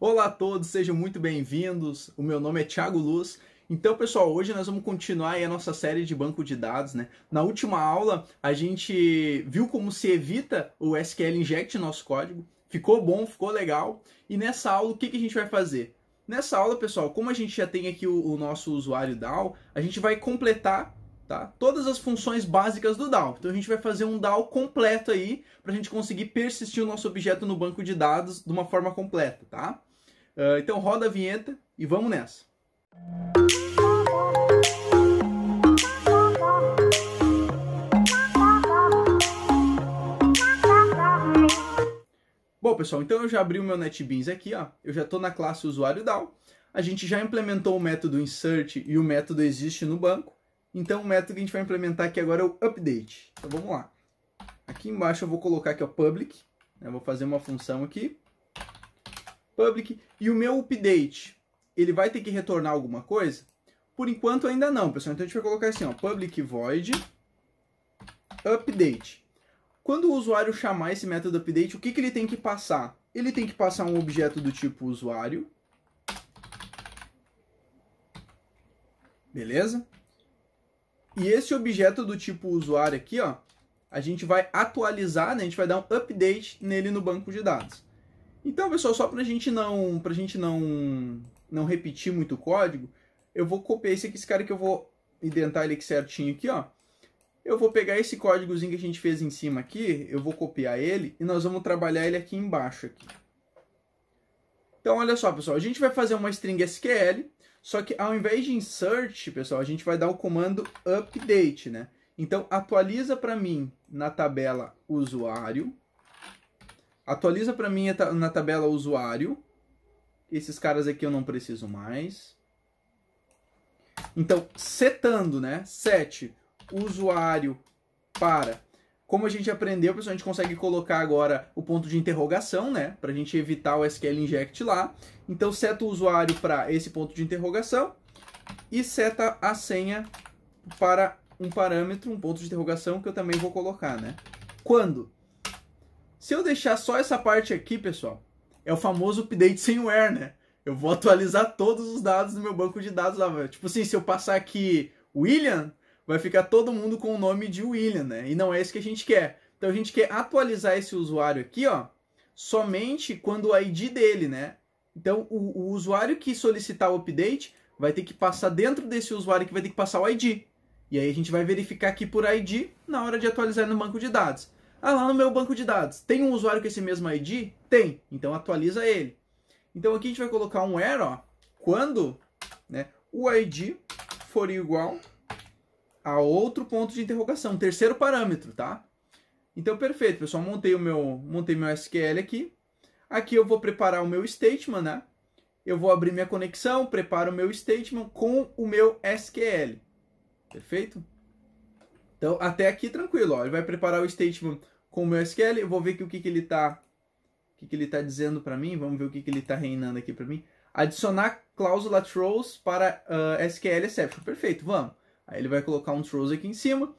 Olá a todos, sejam muito bem-vindos. O meu nome é Thiago Luz. Então, pessoal, hoje nós vamos continuar a nossa série de banco de dados, né? Na última aula, a gente viu como se evita o SQL inject no nosso código. Ficou bom, ficou legal. E nessa aula, o que, que a gente vai fazer? Nessa aula, pessoal, como a gente já tem aqui o, o nosso usuário DAO, a gente vai completar tá? todas as funções básicas do DAO. Então a gente vai fazer um DAO completo aí para a gente conseguir persistir o nosso objeto no banco de dados de uma forma completa, tá? Uh, então roda a vinheta e vamos nessa. Bom, pessoal, então eu já abri o meu NetBeans aqui, ó. Eu já estou na classe usuário DAO. A gente já implementou o método insert e o método existe no banco. Então o método que a gente vai implementar aqui agora é o update. Então vamos lá. Aqui embaixo eu vou colocar aqui o public. Vou fazer uma função aqui. Public. E o meu update, ele vai ter que retornar alguma coisa? Por enquanto ainda não, pessoal. Então a gente vai colocar assim, ó, public void update. Quando o usuário chamar esse método update, o que, que ele tem que passar? Ele tem que passar um objeto do tipo usuário. Beleza? E esse objeto do tipo usuário aqui, ó, a gente vai atualizar, né? A gente vai dar um update nele no banco de dados. Então, pessoal, só para a gente não, pra gente não, não repetir muito o código, eu vou copiar esse, aqui, esse cara que eu vou identar ele aqui certinho aqui, ó. Eu vou pegar esse códigozinho que a gente fez em cima aqui, eu vou copiar ele e nós vamos trabalhar ele aqui embaixo. Aqui. Então, olha só, pessoal, a gente vai fazer uma string SQL, só que ao invés de insert, pessoal, a gente vai dar o comando update, né? Então, atualiza para mim na tabela usuário, atualiza para mim na tabela usuário, esses caras aqui eu não preciso mais. Então, setando, né? Set usuário para. Como a gente aprendeu, pessoal, a gente consegue colocar agora o ponto de interrogação, né? Para a gente evitar o SQL inject lá. Então, seta o usuário para esse ponto de interrogação e seta a senha para um parâmetro, um ponto de interrogação que eu também vou colocar, né? Quando? Se eu deixar só essa parte aqui, pessoal, é o famoso update sem where, né? Eu vou atualizar todos os dados do meu banco de dados lá. Tipo assim, se eu passar aqui William, vai ficar todo mundo com o nome de William, né? E não é isso que a gente quer. Então a gente quer atualizar esse usuário aqui, ó, somente quando o ID dele, né? Então o, o usuário que solicitar o update vai ter que passar dentro desse usuário que vai ter que passar o ID. E aí a gente vai verificar aqui por ID na hora de atualizar no banco de dados. Ah, lá no meu banco de dados, tem um usuário com esse mesmo ID? Tem. Então atualiza ele. Então aqui a gente vai colocar um erro, ó, quando né, o ID for igual a outro ponto de interrogação, terceiro parâmetro, tá? Então, perfeito, pessoal. Montei o meu, montei meu SQL aqui. Aqui eu vou preparar o meu statement, né? Eu vou abrir minha conexão, preparo o meu statement com o meu SQL. Perfeito? Então, até aqui tranquilo, ó. Ele vai preparar o statement com o meu SQL. Eu vou ver que o que, que ele está que, que ele tá dizendo para mim. Vamos ver o que, que ele está reinando aqui para mim. Adicionar cláusula throws para uh, SQL exception. Perfeito, vamos. Aí ele vai colocar um throws aqui em cima.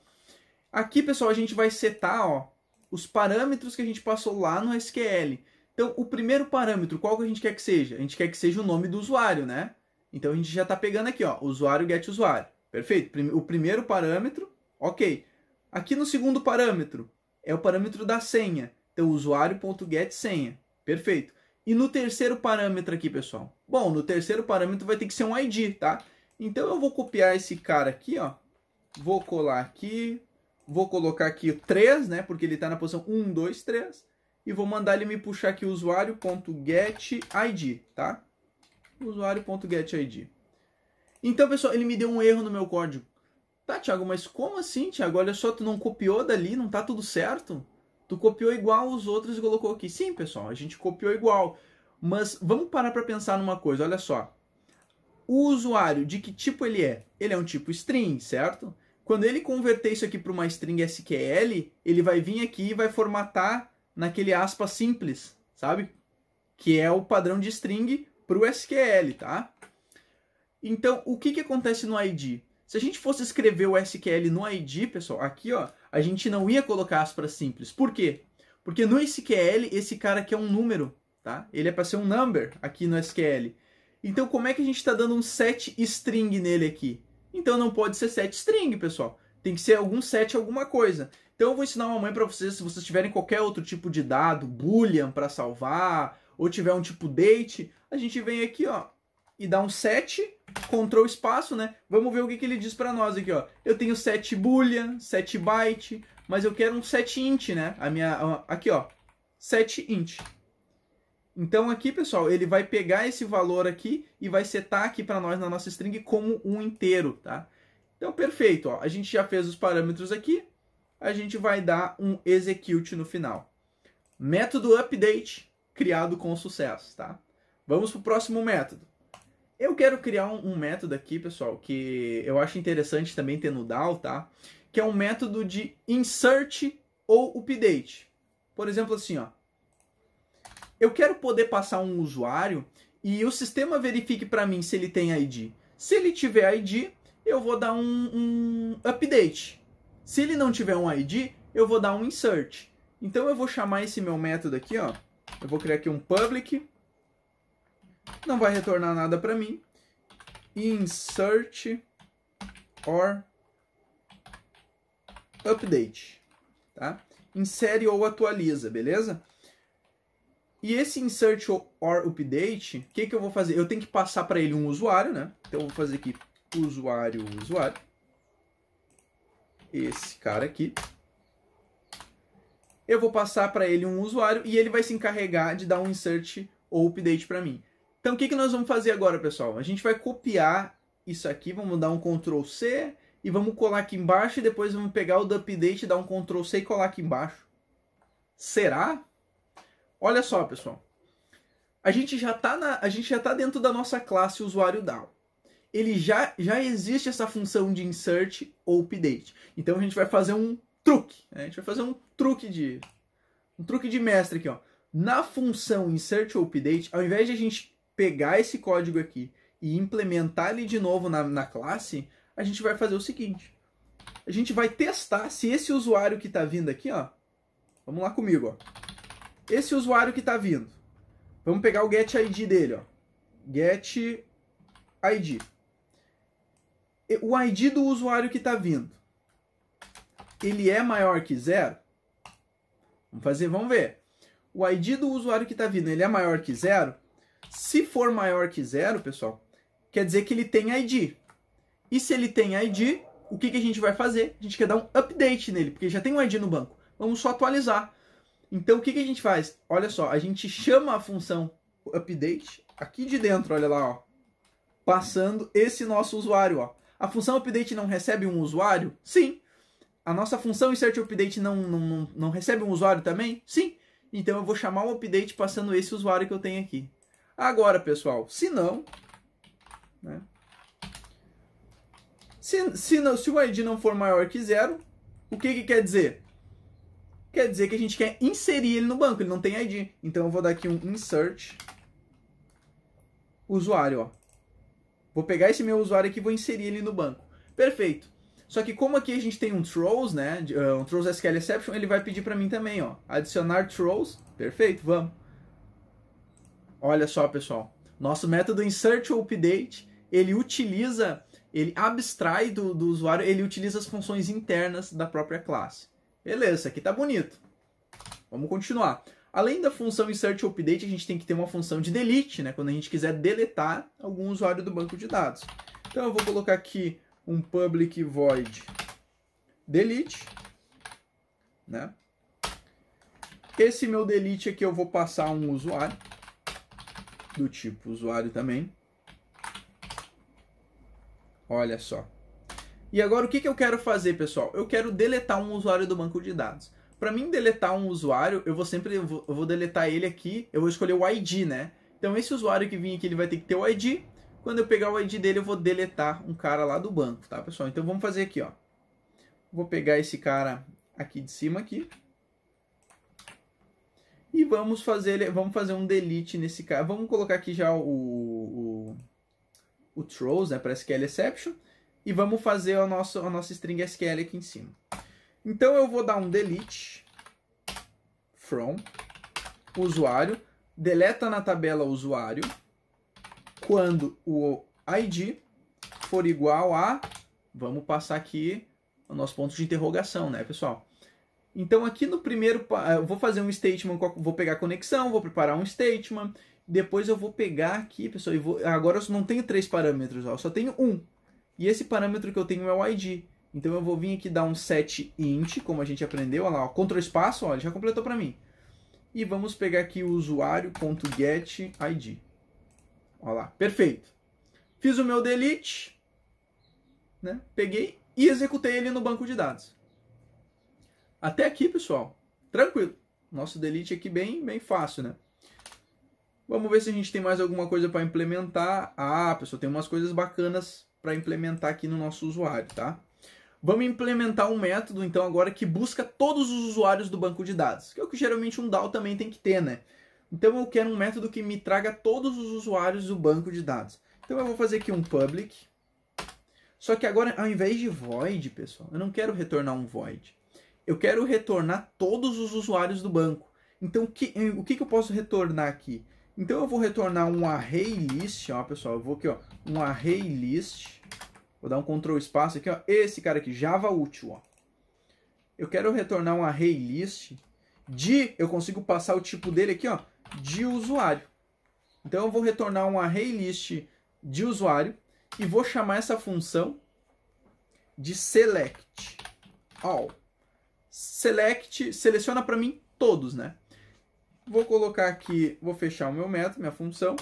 Aqui, pessoal, a gente vai setar ó, os parâmetros que a gente passou lá no SQL. Então, o primeiro parâmetro, qual que a gente quer que seja? A gente quer que seja o nome do usuário, né? Então, a gente já está pegando aqui, ó, usuário get usuário. Perfeito? O primeiro parâmetro, ok. Aqui no segundo parâmetro, é o parâmetro da senha. Então, usuário.get senha. Perfeito. E no terceiro parâmetro aqui, pessoal? Bom, no terceiro parâmetro vai ter que ser um ID, tá? Então eu vou copiar esse cara aqui, ó. Vou colar aqui. Vou colocar aqui o 3, né? Porque ele está na posição 1, 2, 3. E vou mandar ele me puxar aqui usuário.getID, tá? Usuário.getID. Então, pessoal, ele me deu um erro no meu código. Tá, Thiago, mas como assim, Thiago? Olha só, tu não copiou dali, não tá tudo certo? Tu copiou igual os outros e colocou aqui. Sim, pessoal, a gente copiou igual. Mas vamos parar para pensar numa coisa, olha só. O usuário, de que tipo ele é? Ele é um tipo string, certo? Quando ele converter isso aqui para uma string SQL, ele vai vir aqui e vai formatar naquele aspa simples, sabe? Que é o padrão de string para o SQL, tá? Então, o que, que acontece no ID? Se a gente fosse escrever o SQL no ID, pessoal, aqui ó, a gente não ia colocar aspas simples. Por quê? Porque no SQL, esse cara aqui é um número, tá? Ele é para ser um number aqui no SQL. Então, como é que a gente está dando um set string nele aqui? Então, não pode ser set string, pessoal. Tem que ser algum set alguma coisa. Então, eu vou ensinar uma mãe para vocês, se vocês tiverem qualquer outro tipo de dado, boolean para salvar, ou tiver um tipo date, a gente vem aqui, ó, e dá um set, control espaço, né? Vamos ver o que, que ele diz para nós aqui, ó. Eu tenho set boolean, set byte, mas eu quero um set int, né? A minha, aqui, ó, set int. Então aqui, pessoal, ele vai pegar esse valor aqui e vai setar aqui para nós na nossa string como um inteiro, tá? Então, perfeito, ó. A gente já fez os parâmetros aqui, a gente vai dar um execute no final. Método update criado com sucesso, tá? Vamos para o próximo método. Eu quero criar um, um, método aqui, pessoal, que eu acho interessante também ter no DAO, tá? Que é um método de insert ou update. Por exemplo, assim, ó. Eu quero poder passar um usuário e o sistema verifique para mim se ele tem ID. Se ele tiver ID, eu vou dar um, um update. Se ele não tiver um ID, eu vou dar um insert. Então eu vou chamar esse meu método aqui, ó. Eu vou criar aqui um public. Não vai retornar nada para mim. Insert or update, tá? Insere ou atualiza, beleza? E esse insert or update, o que, que eu vou fazer? Eu tenho que passar para ele um usuário, né? Então eu vou fazer aqui usuário, usuário. Esse cara aqui. Eu vou passar para ele um usuário e ele vai se encarregar de dar um insert ou update para mim. Então o que, que nós vamos fazer agora, pessoal? A gente vai copiar isso aqui, vamos dar um Ctrl C e vamos colar aqui embaixo e depois vamos pegar o do update, dar um Ctrl C e colar aqui embaixo. Será? Olha só, pessoal. A gente já está na, a gente já tá dentro da nossa classe usuário DAO. Ele já já existe essa função de insert ou update. Então a gente vai fazer um truque. Né? A gente vai fazer um truque de um truque de mestre aqui, ó. Na função insert ou update, ao invés de a gente pegar esse código aqui e implementar ele de novo na, na classe, a gente vai fazer o seguinte. A gente vai testar se esse usuário que está vindo aqui, ó. Vamos lá comigo, ó. Esse usuário que está vindo. Vamos pegar o get ID dele, ó. Get ID. O ID do usuário que está vindo. Ele é maior que zero? Vamos fazer, vamos ver. O ID do usuário que está vindo, ele é maior que zero? Se for maior que zero, pessoal, quer dizer que ele tem ID. E se ele tem ID, o que, que a gente vai fazer? A gente quer dar um update nele, porque já tem um ID no banco. Vamos só atualizar. Então o que, que a gente faz? Olha só, a gente chama a função update aqui de dentro, olha lá, ó, passando esse nosso usuário. Ó. A função update não recebe um usuário? Sim. A nossa função insert update não, não, não, não recebe um usuário também? Sim. Então eu vou chamar o update passando esse usuário que eu tenho aqui. Agora, pessoal, se não, né? Se, se, não, se o ID não for maior que zero, o que, que quer dizer? Quer dizer que a gente quer inserir ele no banco, ele não tem ID. Então eu vou dar aqui um insert usuário, ó. Vou pegar esse meu usuário aqui e vou inserir ele no banco. Perfeito. Só que como aqui a gente tem um throws, né, uh, um throws SQL exception, ele vai pedir para mim também, ó, adicionar throws. Perfeito, vamos. Olha só, pessoal. Nosso método insert ou update, ele utiliza, ele abstrai do, do usuário, ele utiliza as funções internas da própria classe. Beleza, isso aqui tá bonito. Vamos continuar. Além da função insert ou update, a gente tem que ter uma função de delete, né? Quando a gente quiser deletar algum usuário do banco de dados. Então eu vou colocar aqui um public void delete, né? Esse meu delete aqui eu vou passar um usuário do tipo usuário também. Olha só. E agora o que, que eu quero fazer, pessoal? Eu quero deletar um usuário do banco de dados. Para mim deletar um usuário, eu vou sempre eu vou, deletar ele aqui, eu vou escolher o ID, né? Então esse usuário que vir aqui, ele vai ter que ter o ID. Quando eu pegar o ID dele, eu vou deletar um cara lá do banco, tá, pessoal? Então vamos fazer aqui, ó. Vou pegar esse cara aqui de cima aqui. E vamos fazer, vamos fazer um delete nesse cara. Vamos colocar aqui já o, o, o throws, né, para SQL exception e vamos fazer a nossa, a nossa string SQL aqui em cima. Então eu vou dar um delete from usuário. deleta na tabela usuário quando o ID for igual a, vamos passar aqui o nosso ponto de interrogação, né, pessoal? Então aqui no primeiro, eu vou fazer um statement, vou pegar a conexão, vou preparar um statement, depois eu vou pegar aqui, pessoal, vou, agora eu não tenho três parâmetros, ó, eu só tenho um. E esse parâmetro que eu tenho é o ID. Então eu vou vir aqui dar um set int, como a gente aprendeu, olha lá, ó, Ctrl espaço, olha, já completou para mim. E vamos pegar aqui o usuário.getID. Olha lá, perfeito. Fiz o meu delete, né? Peguei e executei ele no banco de dados. Até aqui, pessoal, tranquilo. Nosso delete aqui bem, bem fácil, né? Vamos ver se a gente tem mais alguma coisa para implementar. Ah, pessoal, tem umas coisas bacanas para implementar aqui no nosso usuário, tá? Vamos implementar um método, então, agora que busca todos os usuários do banco de dados, que é o que geralmente um DAO também tem que ter, né? Então, eu quero um método que me traga todos os usuários do banco de dados. Então, eu vou fazer aqui um public. Só que agora, ao invés de void, pessoal, eu não quero retornar um void. Eu quero retornar todos os usuários do banco. Então, o que, o que, que eu posso retornar aqui? Então, eu vou retornar um array list, ó, pessoal, eu vou aqui, ó, um array list Vou dar um Ctrl espaço aqui, ó. Esse cara aqui, Java útil, ó. Eu quero retornar um array list de, eu consigo passar o tipo dele aqui, ó, de usuário. Então eu vou retornar um array list de usuário e vou chamar essa função de select all. Select, seleciona para mim todos, né? Vou colocar aqui, vou fechar o meu método, minha função.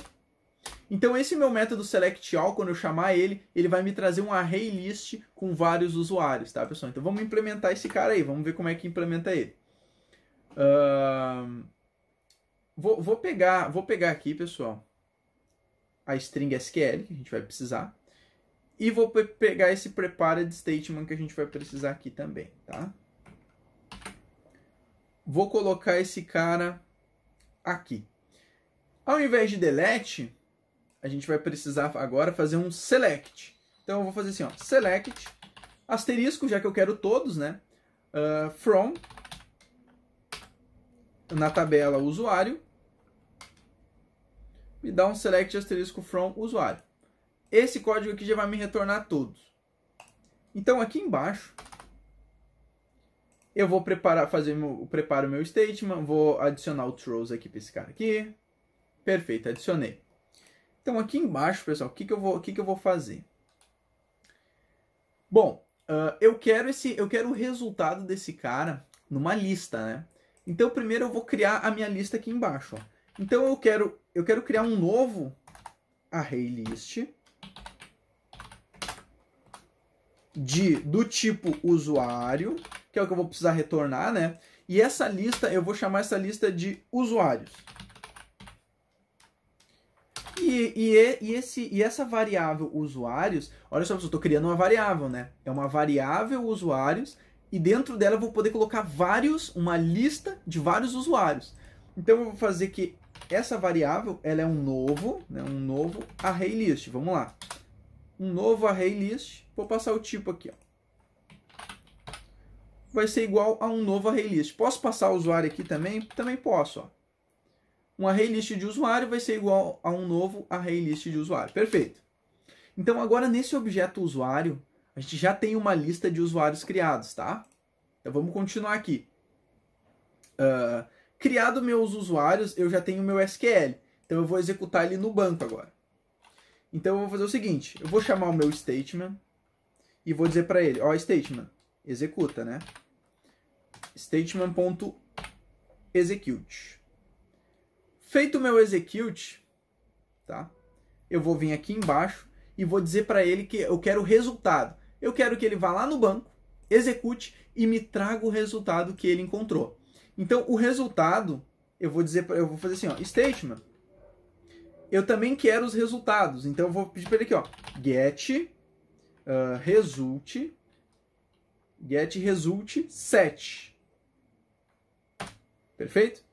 Então esse meu método select all, quando eu chamar ele, ele vai me trazer um array list com vários usuários, tá, pessoal? Então vamos implementar esse cara aí, vamos ver como é que implementa ele. Uh, vou, vou, pegar, vou pegar aqui, pessoal, a string SQL que a gente vai precisar. E vou pegar esse prepared statement que a gente vai precisar aqui também, tá? Vou colocar esse cara aqui. Ao invés de delete, a gente vai precisar agora fazer um select. Então eu vou fazer assim, ó, select, asterisco, já que eu quero todos, né? Uh, from, na tabela usuário, me dá um select asterisco from usuário. Esse código aqui já vai me retornar todos. Então aqui embaixo, eu vou preparar, fazer meu, preparo meu statement, vou adicionar o throws aqui para esse cara aqui. Perfeito, adicionei. Então aqui embaixo, pessoal, o que, que, eu, vou, o que, que eu vou fazer? Bom, uh, eu quero esse, eu quero o resultado desse cara numa lista, né? Então primeiro eu vou criar a minha lista aqui embaixo. Ó. Então eu quero, eu quero criar um novo array list de do tipo usuário, que é o que eu vou precisar retornar, né? E essa lista, eu vou chamar essa lista de usuários. E, e, e, esse, e essa variável usuários, olha só, eu estou criando uma variável, né? É uma variável usuários e dentro dela eu vou poder colocar vários, uma lista de vários usuários. Então eu vou fazer que essa variável, ela é um novo, né? um novo array list. Vamos lá. Um novo array list, vou passar o tipo aqui, ó. Vai ser igual a um novo array list. Posso passar o usuário aqui também? Também posso, ó um array list de usuário vai ser igual a um novo array list de usuário. Perfeito. Então agora nesse objeto usuário, a gente já tem uma lista de usuários criados, tá? Então vamos continuar aqui. Uh, criado meus usuários, eu já tenho meu SQL. Então eu vou executar ele no banco agora. Então eu vou fazer o seguinte, eu vou chamar o meu statement e vou dizer para ele, ó, statement, executa, né? statement.execute. Feito o meu execute, tá? Eu vou vir aqui embaixo e vou dizer para ele que eu quero o resultado. Eu quero que ele vá lá no banco, execute e me traga o resultado que ele encontrou. Então, o resultado, eu vou dizer, eu vou fazer assim, ó, statement. Eu também quero os resultados. Então, eu vou pedir para ele aqui, ó, get uh, result get result set. Perfeito?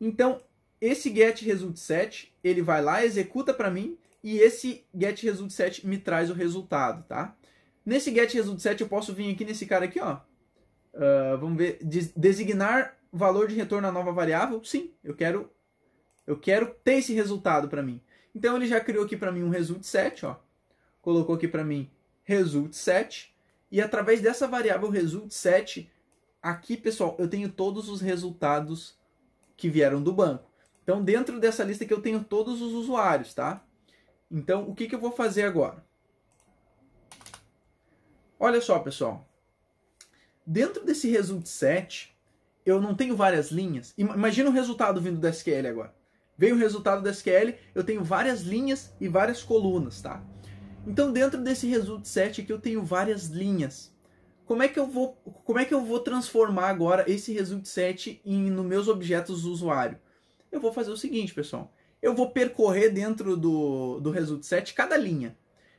Então, esse get result set, ele vai lá, executa para mim e esse get result set me traz o resultado, tá? Nesse get result set eu posso vir aqui nesse cara aqui, ó. Uh, vamos ver, designar valor de retorno à nova variável. Sim, eu quero Eu quero ter esse resultado para mim. Então ele já criou aqui para mim um result set, ó. Colocou aqui para mim result set e através dessa variável result set, aqui, pessoal, eu tenho todos os resultados que vieram do banco. Então, dentro dessa lista aqui eu tenho todos os usuários, tá? Então, o que, que eu vou fazer agora? Olha só, pessoal. Dentro desse result set, eu não tenho várias linhas. Imagina o resultado vindo do SQL agora. Veio o resultado do SQL, eu tenho várias linhas e várias colunas, tá? Então, dentro desse result set aqui, eu tenho várias linhas. Como é que eu vou, como é que eu vou transformar agora esse result set em, nos meus objetos do usuário? Eu vou fazer o seguinte, pessoal. Eu vou percorrer dentro do, do result set cada linha.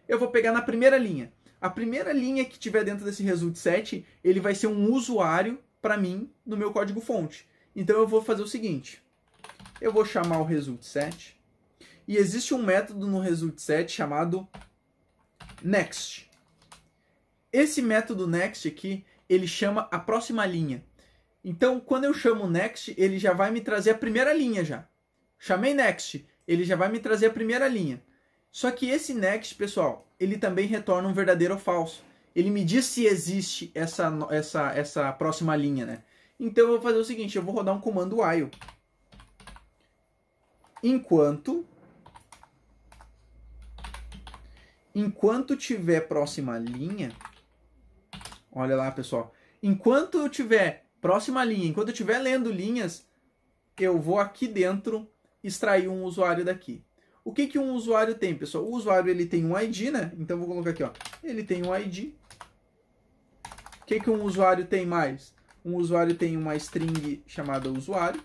Eu vou pegar na primeira linha. A primeira linha que tiver dentro desse result set, ele vai ser um usuário para mim no meu código fonte. Então eu vou fazer o seguinte. Eu vou chamar o result set e existe um método no result set chamado next. Esse método next aqui, ele chama a próxima linha. Então, quando eu chamo next, ele já vai me trazer a primeira linha já. Chamei next, ele já vai me trazer a primeira linha. Só que esse next, pessoal, ele também retorna um verdadeiro ou falso. Ele me diz se existe essa, essa, essa próxima linha, né? Então eu vou fazer o seguinte, eu vou rodar um comando while. Enquanto enquanto tiver próxima linha, olha lá, pessoal. Enquanto eu tiver próxima linha, enquanto eu estiver lendo linhas, eu vou aqui dentro extrair um usuário daqui. O que, que um usuário tem, pessoal? O usuário ele tem um ID, né? Então vou colocar aqui, ó. Ele tem um ID. O que, que um usuário tem mais? Um usuário tem uma string chamada usuário.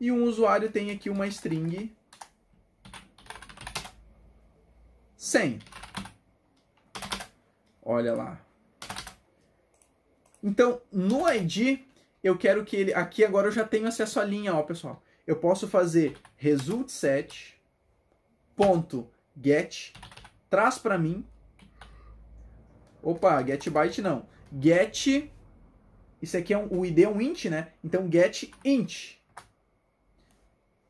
E um usuário tem aqui uma string senha. Olha lá. Então, no ID, eu quero que ele... Aqui agora eu já tenho acesso à linha, ó, pessoal. Eu posso fazer result set ponto get traz para mim. Opa get byte não. Get isso aqui é um, o id é um int né? Então get int.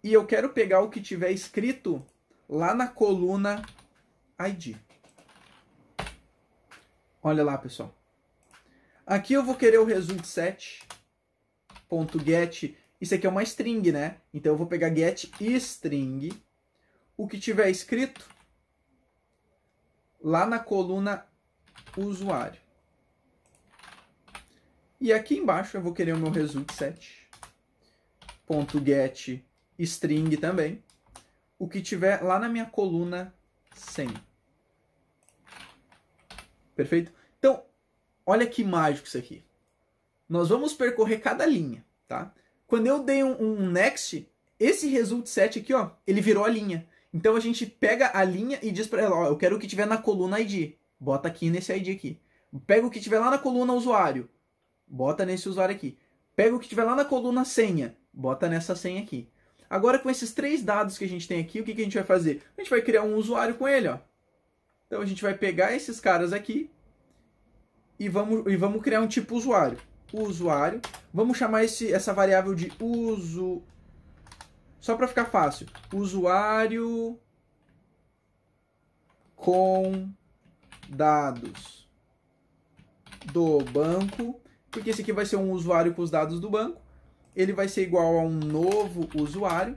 E eu quero pegar o que tiver escrito lá na coluna id olha lá pessoal aqui eu vou querer o result set ponto get isso aqui é uma string, né? Então eu vou pegar get string, o que tiver escrito lá na coluna usuário. E aqui embaixo eu vou querer o meu result set. Ponto get string também. O que tiver lá na minha coluna sem. Perfeito? Olha que mágico isso aqui. Nós vamos percorrer cada linha, tá? Quando eu dei um, um next, esse result set aqui, ó, ele virou a linha. Então a gente pega a linha e diz para ela, ó, eu quero o que tiver na coluna ID. Bota aqui nesse ID aqui. Pega o que tiver lá na coluna usuário. Bota nesse usuário aqui. Pega o que tiver lá na coluna senha. Bota nessa senha aqui. Agora com esses três dados que a gente tem aqui, o que, que a gente vai fazer? A gente vai criar um usuário com ele, ó. Então a gente vai pegar esses caras aqui e vamos, e vamos criar um tipo usuário usuário. Vamos chamar esse, essa variável de uso. Só para ficar fácil. Usuário com dados do banco. Porque esse aqui vai ser um usuário com os dados do banco. Ele vai ser igual a um novo usuário.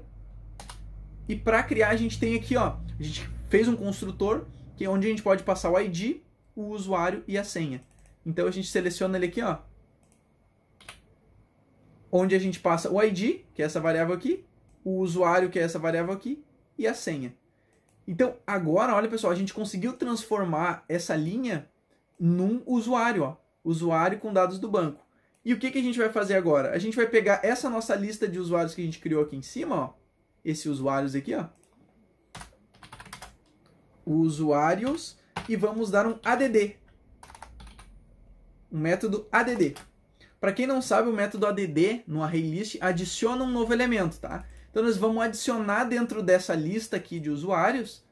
E para criar a gente tem aqui, ó, a gente fez um construtor que é onde a gente pode passar o ID, o usuário e a senha. Então a gente seleciona ele aqui, ó, onde a gente passa o ID, que é essa variável aqui, o usuário, que é essa variável aqui, e a senha. Então, agora, olha pessoal, a gente conseguiu transformar essa linha num usuário, ó, usuário com dados do banco. E o que, que a gente vai fazer agora? A gente vai pegar essa nossa lista de usuários que a gente criou aqui em cima, ó, esses usuários aqui, ó, usuários, e vamos dar um add, um método add. Para quem não sabe, o método add no ArrayList adiciona um novo elemento, tá? Então nós vamos adicionar dentro dessa lista aqui de usuários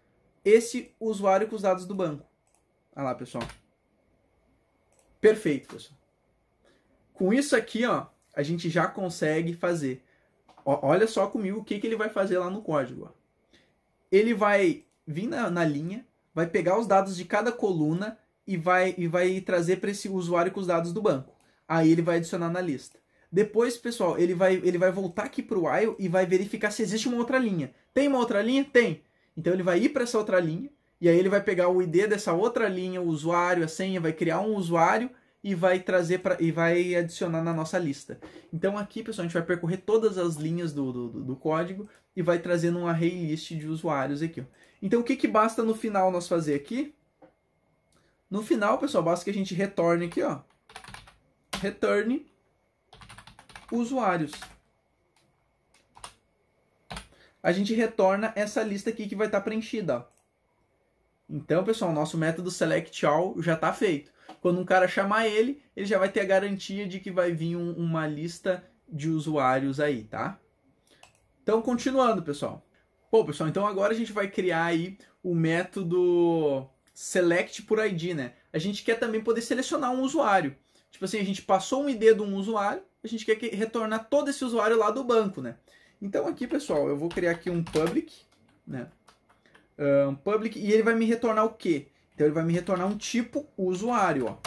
esse usuário com os dados do banco. Olha lá, pessoal. Perfeito, pessoal. Com isso aqui, ó, a gente já consegue fazer olha só comigo o que, que ele vai fazer lá no código. Ó. Ele vai vir na, na linha, vai pegar os dados de cada coluna e vai, e vai trazer para esse usuário com os dados do banco. Aí ele vai adicionar na lista. Depois, pessoal, ele vai, ele vai voltar aqui para o while e vai verificar se existe uma outra linha. Tem uma outra linha? Tem. Então ele vai ir para essa outra linha e aí ele vai pegar o ID dessa outra linha, o usuário, a senha, vai criar um usuário e vai trazer para e vai adicionar na nossa lista. Então aqui, pessoal, a gente vai percorrer todas as linhas do, do, do código e vai trazer um array list de usuários aqui. Ó. Então o que, que basta no final nós fazer aqui? No final, pessoal, basta que a gente retorne aqui, ó. Return usuários. A gente retorna essa lista aqui que vai estar tá preenchida, ó. Então, pessoal, nosso método select all já está feito. Quando um cara chamar ele, ele já vai ter a garantia de que vai vir um, uma lista de usuários aí, tá? Então, continuando, pessoal. Bom, pessoal, então agora a gente vai criar aí o método select por ID, né? A gente quer também poder selecionar um usuário. Tipo assim, a gente passou um ID de um usuário, a gente quer que retornar todo esse usuário lá do banco, né? Então aqui, pessoal, eu vou criar aqui um public, né? um, public, e ele vai me retornar o quê? Então ele vai me retornar um tipo usuário, ó.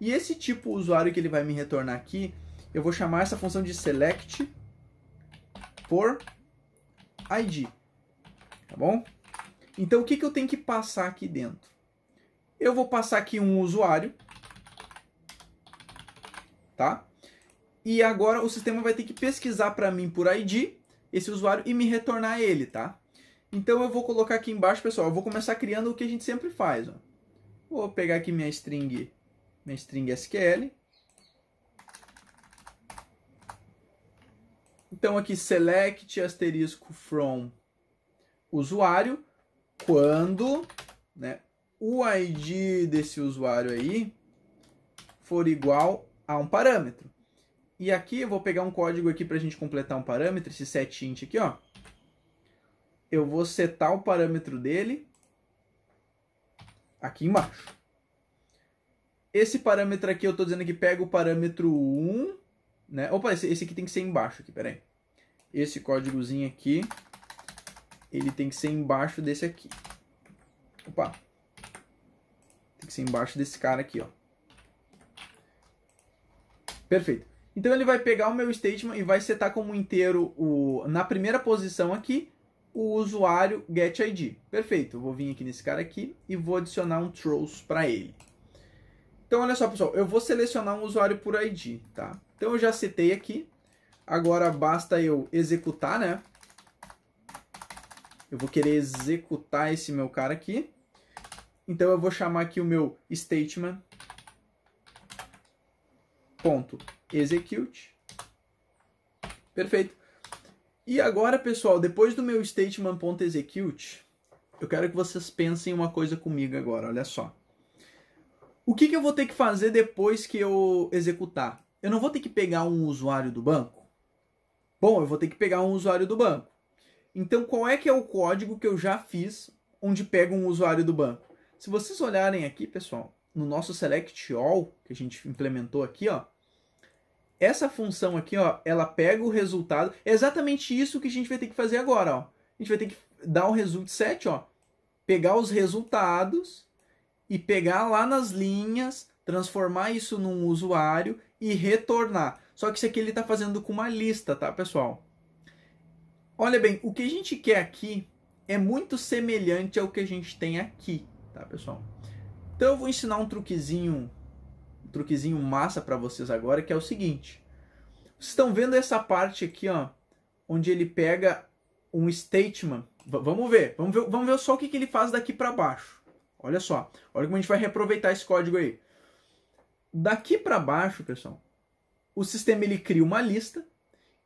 E esse tipo usuário que ele vai me retornar aqui, eu vou chamar essa função de select por ID, tá bom? Então o que, que eu tenho que passar aqui dentro? Eu vou passar aqui um usuário, tá? E agora o sistema vai ter que pesquisar para mim por ID esse usuário e me retornar ele, tá? Então eu vou colocar aqui embaixo, pessoal, eu vou começar criando o que a gente sempre faz. Ó. Vou pegar aqui minha string, minha string SQL. Então aqui select asterisco from usuário quando né, o ID desse usuário aí for igual a um parâmetro. E aqui eu vou pegar um código aqui para a gente completar um parâmetro, esse setInt aqui, ó eu vou setar o parâmetro dele aqui embaixo. Esse parâmetro aqui, eu estou dizendo que pega o parâmetro 1, né? Opa, esse, esse aqui tem que ser embaixo aqui, peraí. Esse códigozinho aqui, ele tem que ser embaixo desse aqui. Opa. Tem que ser embaixo desse cara aqui, ó. Perfeito. Então ele vai pegar o meu statement e vai setar como inteiro o, na primeira posição aqui o usuário getID. Perfeito, eu vou vir aqui nesse cara aqui e vou adicionar um throws para ele. Então, olha só, pessoal, eu vou selecionar um usuário por ID, tá? Então, eu já setei aqui. Agora, basta eu executar, né? Eu vou querer executar esse meu cara aqui. Então, eu vou chamar aqui o meu statement ponto execute. Perfeito. E agora, pessoal, depois do meu statement.execute, eu quero que vocês pensem uma coisa comigo agora, olha só. O que, que eu vou ter que fazer depois que eu executar? Eu não vou ter que pegar um usuário do banco? Bom, eu vou ter que pegar um usuário do banco. Então, qual é que é o código que eu já fiz onde pega um usuário do banco? Se vocês olharem aqui, pessoal, no nosso select all que a gente implementou aqui, ó, essa função aqui, ó, ela pega o resultado. É exatamente isso que a gente vai ter que fazer agora, ó. A gente vai ter que dar o result set, ó, pegar os resultados e pegar lá nas linhas, transformar isso num usuário e retornar. Só que isso aqui ele está fazendo com uma lista, tá, pessoal? Olha bem, o que a gente quer aqui é muito semelhante ao que a gente tem aqui, tá, pessoal? Então eu vou ensinar um truquezinho um truquezinho massa para vocês agora, que é o seguinte. Vocês estão vendo essa parte aqui, ó, onde ele pega um statement. V vamos ver, vamos ver, vamos ver só o que, que ele faz daqui para baixo. Olha só, olha como a gente vai reaproveitar esse código aí. Daqui para baixo, pessoal, o sistema ele cria uma lista,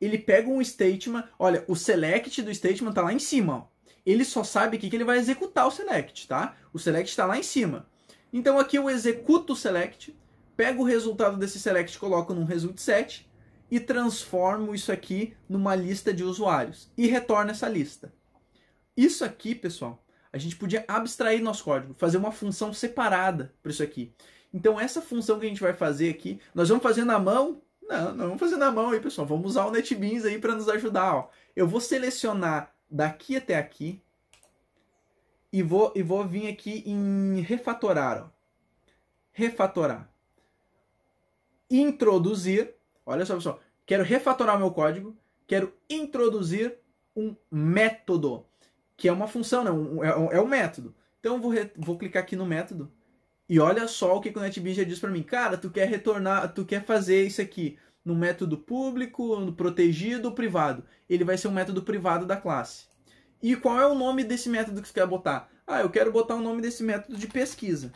ele pega um statement, olha, o select do statement está lá em cima, ó. Ele só sabe que, que ele vai executar o select, tá? O select está lá em cima. Então aqui eu executo o select, pego o resultado desse select, coloco num result set e transformo isso aqui numa lista de usuários e retorno essa lista. Isso aqui, pessoal, a gente podia abstrair nosso código, fazer uma função separada para isso aqui. Então essa função que a gente vai fazer aqui, nós vamos fazer na mão Não, não vamos fazer na mão aí, pessoal. Vamos usar o NetBeans aí para nos ajudar. Ó. Eu vou selecionar daqui até aqui e vou, e vou vir aqui em refatorar. Ó. Refatorar. Introduzir. Olha só, pessoal. Quero refatorar meu código. Quero introduzir um método, que é uma função, né? um, é, é um método. Então eu vou, vou clicar aqui no método e olha só o que o NetBeans já diz para mim. Cara, tu quer retornar, tu quer fazer isso aqui no método público, no protegido ou privado. Ele vai ser um método privado da classe. E qual é o nome desse método que você quer botar? Ah, eu quero botar o nome desse método de pesquisa.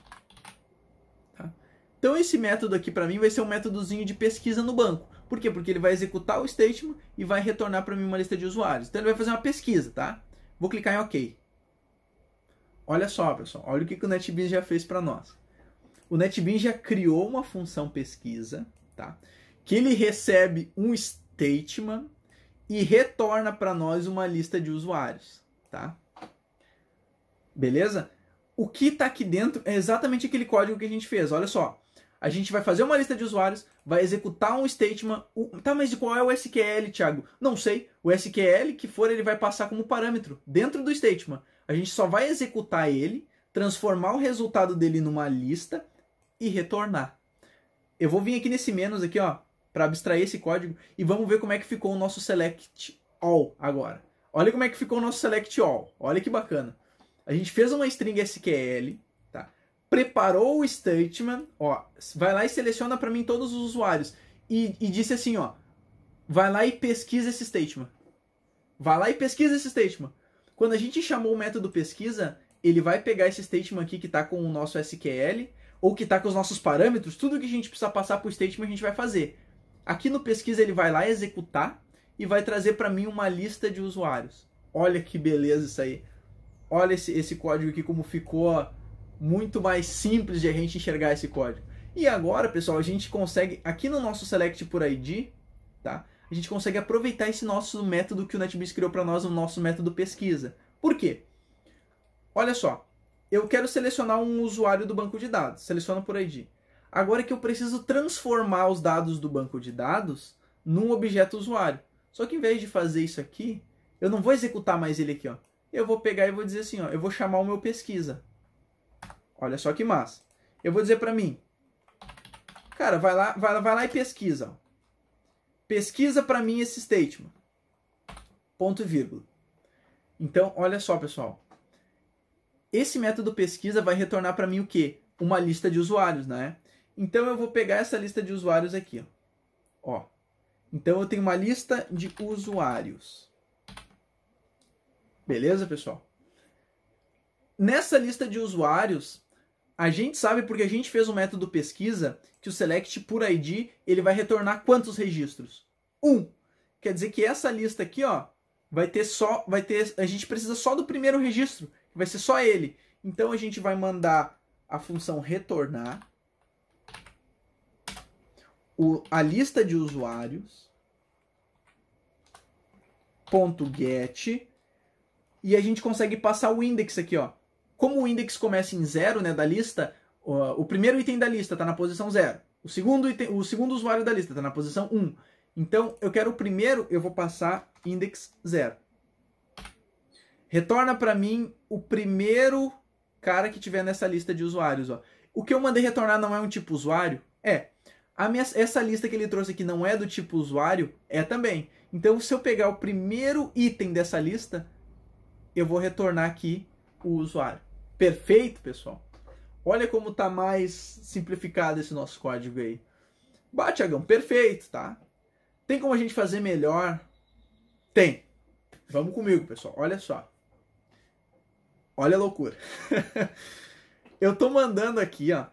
Tá? Então esse método aqui para mim vai ser um métodozinho de pesquisa no banco. Por quê? Porque ele vai executar o statement e vai retornar para mim uma lista de usuários. Então ele vai fazer uma pesquisa, tá? Vou clicar em OK. Olha só, pessoal. Olha o que, o NetBeans já fez para nós. O NetBeans já criou uma função pesquisa, tá? Que ele recebe um statement e retorna para nós uma lista de usuários, tá? Beleza? O que está aqui dentro é exatamente aquele código que a gente fez. Olha só. A gente vai fazer uma lista de usuários, vai executar um statement. Tá, mas qual é o SQL, Thiago? Não sei. O SQL que for, ele vai passar como parâmetro dentro do statement. A gente só vai executar ele, transformar o resultado dele numa lista e retornar. Eu vou vir aqui nesse menos aqui, ó, para abstrair esse código e vamos ver como é que ficou o nosso select all agora. Olha como é que ficou o nosso select all. Olha que bacana. A gente fez uma string SQL, preparou o statement, ó, vai lá e seleciona para mim todos os usuários e, e, disse assim, ó, vai lá e pesquisa esse statement. Vai lá e pesquisa esse statement. Quando a gente chamou o método pesquisa, ele vai pegar esse statement aqui que está com o nosso SQL ou que está com os nossos parâmetros, tudo que a gente precisa passar para o statement a gente vai fazer. Aqui no pesquisa ele vai lá executar e vai trazer para mim uma lista de usuários. Olha que beleza isso aí. Olha esse, esse código aqui como ficou muito mais simples de a gente enxergar esse código. E agora, pessoal, a gente consegue, aqui no nosso select por ID, tá? A gente consegue aproveitar esse nosso método que o NetBeans criou para nós, o nosso método pesquisa. Por quê? Olha só, eu quero selecionar um usuário do banco de dados, seleciona por ID. Agora que eu preciso transformar os dados do banco de dados num objeto usuário. Só que em vez de fazer isso aqui, eu não vou executar mais ele aqui, ó. Eu vou pegar e vou dizer assim, ó, eu vou chamar o meu pesquisa. Olha só que massa. Eu vou dizer para mim, cara, vai lá, vai, vai lá e pesquisa. Pesquisa para mim esse statement. Ponto e vírgula. Então, olha só, pessoal. Esse método pesquisa vai retornar para mim o quê? Uma lista de usuários, né? Então eu vou pegar essa lista de usuários aqui, ó. ó. Então eu tenho uma lista de usuários. Beleza, pessoal? Nessa lista de usuários, a gente sabe porque a gente fez um método pesquisa que o select por ID ele vai retornar quantos registros? Um. Quer dizer que essa lista aqui, ó, vai ter só, vai ter, a gente precisa só do primeiro registro, vai ser só ele. Então a gente vai mandar a função retornar o, a lista de usuários ponto get e a gente consegue passar o index aqui, ó como o index começa em zero né, da lista, o primeiro item da lista está na posição zero. O segundo, item, o segundo usuário da lista está na posição 1. Então, eu quero o primeiro, eu vou passar index 0. Retorna para mim o primeiro cara que tiver nessa lista de usuários. Ó. O que eu mandei retornar não é um tipo usuário? É. A minha, essa lista que ele trouxe aqui não é do tipo usuário? É também. Então, se eu pegar o primeiro item dessa lista, eu vou retornar aqui o usuário. Perfeito, pessoal? Olha como tá mais simplificado esse nosso código aí. Agão, perfeito, tá? Tem como a gente fazer melhor? Tem. Vamos comigo, pessoal. Olha só. Olha a loucura. Eu tô mandando aqui, ó,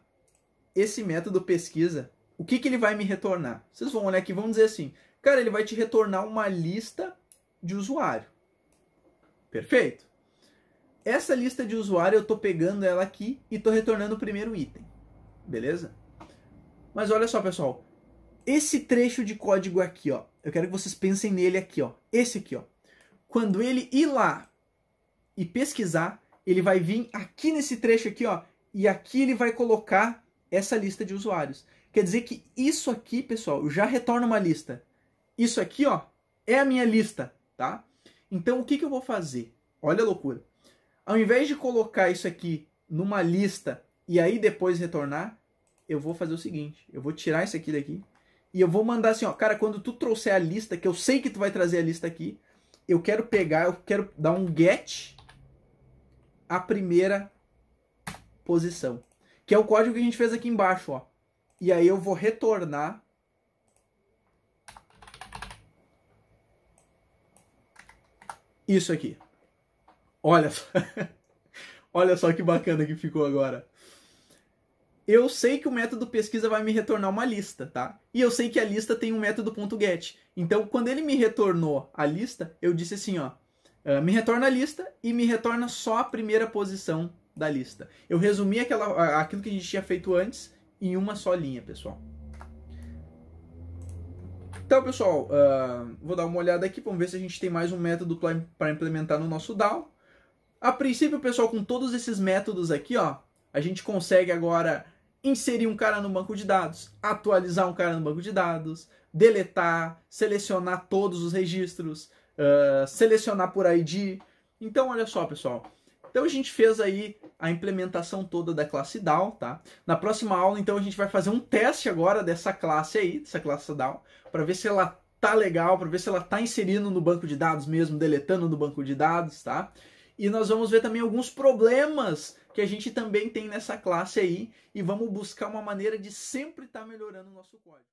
esse método pesquisa. O que, que ele vai me retornar? Vocês vão olhar aqui, vamos dizer assim. Cara, ele vai te retornar uma lista de usuário. Perfeito? Essa lista de usuário eu estou pegando ela aqui e estou retornando o primeiro item. Beleza? Mas olha só, pessoal. Esse trecho de código aqui, ó. Eu quero que vocês pensem nele aqui, ó. Esse aqui, ó. Quando ele ir lá e pesquisar, ele vai vir aqui nesse trecho aqui, ó. E aqui ele vai colocar essa lista de usuários. quer dizer que isso aqui, pessoal, já retorna uma lista. Isso aqui, ó, é a minha lista, tá? Então, o que, que eu vou fazer? Olha a loucura. Ao invés de colocar isso aqui numa lista e aí depois retornar, eu vou fazer o seguinte, eu vou tirar isso aqui daqui e eu vou mandar assim, ó, cara, quando tu trouxer a lista, que eu sei que tu vai trazer a lista aqui, eu quero pegar, eu quero dar um get a primeira posição, que é o código que a gente fez aqui embaixo, ó. E aí eu vou retornar isso aqui. Olha só. Olha só que bacana que ficou agora. Eu sei que o método pesquisa vai me retornar uma lista, tá? E eu sei que a lista tem um método .get. Então, quando ele me retornou a lista, eu disse assim, ó, uh, me retorna a lista e me retorna só a primeira posição da lista. Eu resumi aquela, aquilo que a gente tinha feito antes em uma só linha, pessoal. Então, pessoal, uh, vou dar uma olhada aqui, vamos ver se a gente tem mais um método para implementar no nosso DAO. A princípio, pessoal, com todos esses métodos aqui, ó, a gente consegue agora inserir um cara no banco de dados, atualizar um cara no banco de dados, deletar, selecionar todos os registros, uh, selecionar por ID. Então, olha só, pessoal. Então a gente fez aí a implementação toda da classe DAO, tá? Na próxima aula, então, a gente vai fazer um teste agora dessa classe aí, dessa classe DAO, para ver se ela tá legal, para ver se ela tá inserindo no banco de dados mesmo, deletando no banco de dados, tá? E nós vamos ver também alguns problemas que a gente também tem nessa classe aí e vamos buscar uma maneira de sempre estar tá melhorando o nosso código.